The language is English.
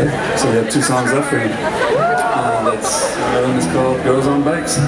So we have two songs left for you. Uh, that's one is called Girls on Bikes.